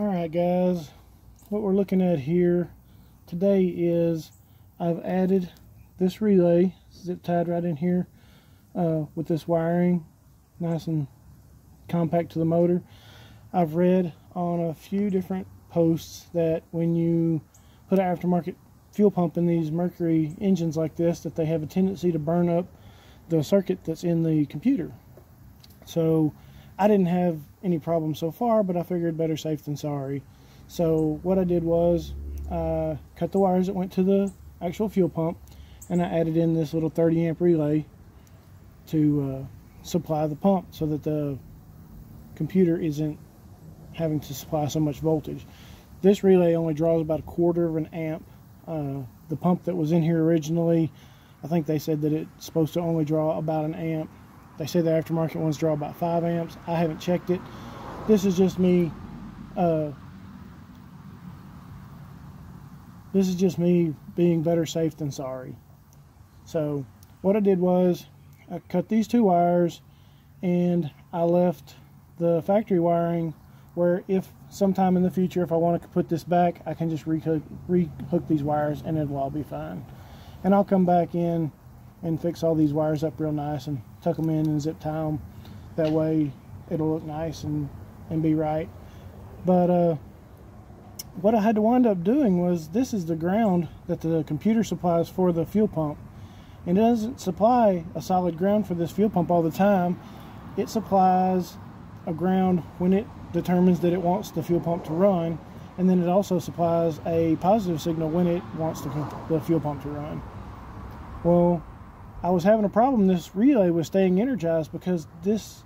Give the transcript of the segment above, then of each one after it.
Alright guys, what we're looking at here today is I've added this relay zip tied right in here uh, with this wiring nice and compact to the motor. I've read on a few different posts that when you put an aftermarket fuel pump in these Mercury engines like this that they have a tendency to burn up the circuit that's in the computer. So I didn't have any problems so far, but I figured better safe than sorry. So what I did was uh, cut the wires that went to the actual fuel pump, and I added in this little 30 amp relay to uh, supply the pump so that the computer isn't having to supply so much voltage. This relay only draws about a quarter of an amp. Uh, the pump that was in here originally, I think they said that it's supposed to only draw about an amp they say the aftermarket ones draw about 5 amps. I haven't checked it. This is just me. Uh, this is just me being better safe than sorry. So what I did was I cut these two wires and I left the factory wiring where if sometime in the future if I want to put this back I can just rehook, rehook these wires and it'll all be fine and I'll come back in and fix all these wires up real nice and tuck them in and zip tie them. That way it'll look nice and, and be right. But uh, what I had to wind up doing was this is the ground that the computer supplies for the fuel pump. And it doesn't supply a solid ground for this fuel pump all the time. It supplies a ground when it determines that it wants the fuel pump to run. And then it also supplies a positive signal when it wants the, the fuel pump to run. Well, I was having a problem. This relay was staying energized because this,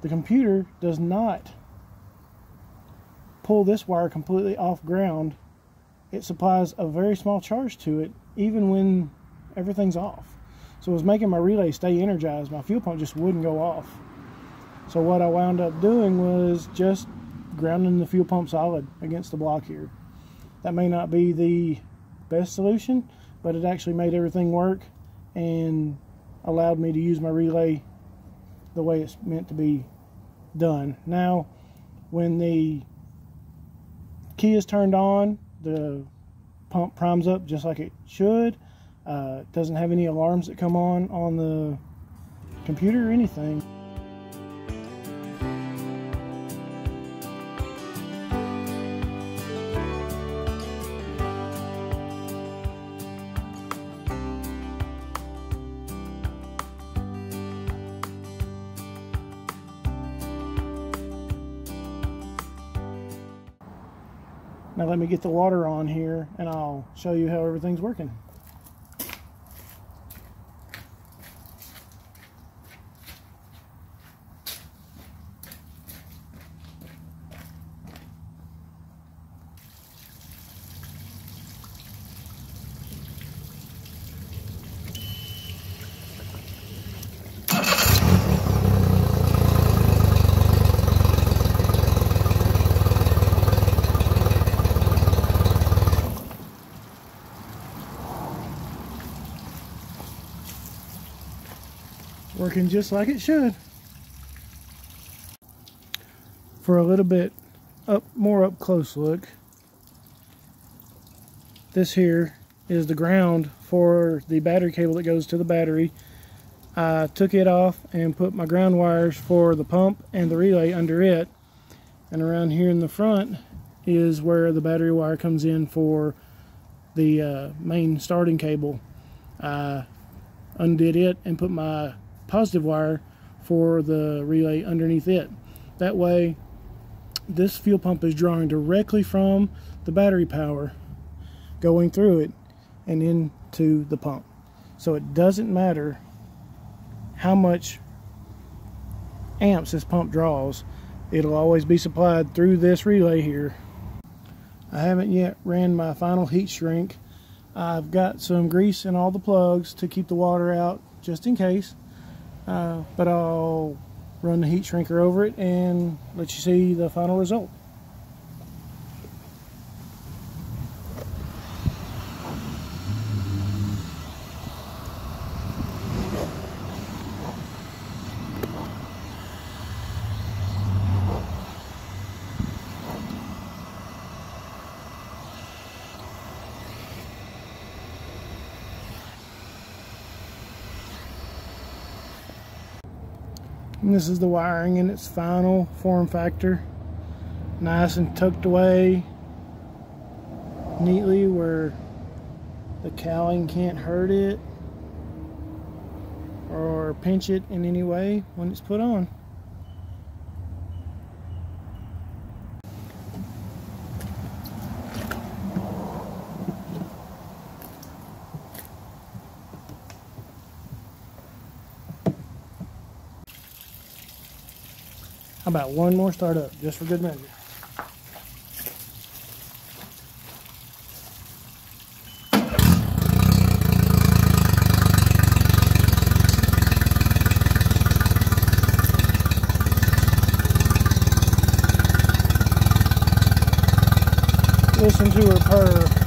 the computer does not pull this wire completely off ground. It supplies a very small charge to it, even when everything's off. So it was making my relay stay energized. My fuel pump just wouldn't go off. So what I wound up doing was just grounding the fuel pump solid against the block here. That may not be the best solution, but it actually made everything work and allowed me to use my relay the way it's meant to be done. Now, when the key is turned on, the pump primes up just like it should. Uh, doesn't have any alarms that come on on the computer or anything. Now let me get the water on here and I'll show you how everything's working. Working just like it should. For a little bit up more up close look, this here is the ground for the battery cable that goes to the battery. I took it off and put my ground wires for the pump and the relay under it. And around here in the front is where the battery wire comes in for the uh, main starting cable. I undid it and put my positive wire for the relay underneath it. That way, this fuel pump is drawing directly from the battery power going through it and into the pump. So it doesn't matter how much amps this pump draws, it'll always be supplied through this relay here. I haven't yet ran my final heat shrink. I've got some grease in all the plugs to keep the water out just in case. But I'll run the heat shrinker over it and let you see the final result. And this is the wiring in its final form factor. Nice and tucked away neatly where the cowling can't hurt it or pinch it in any way when it's put on. How about one more startup, just for good measure? Listen to her purr.